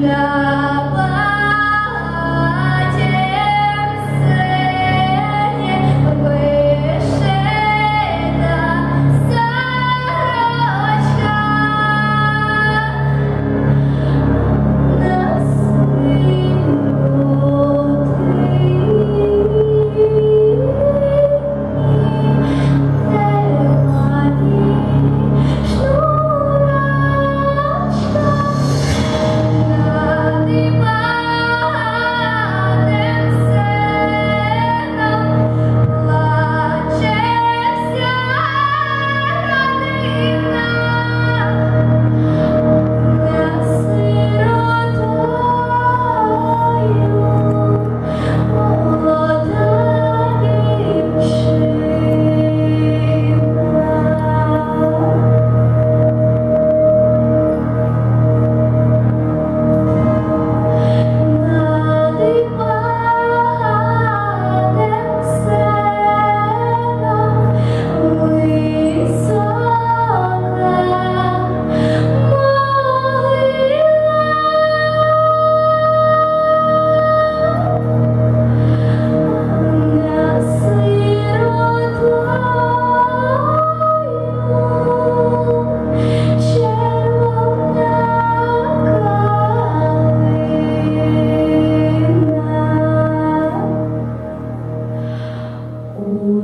Anda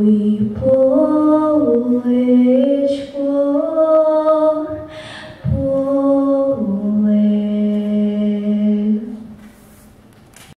we pour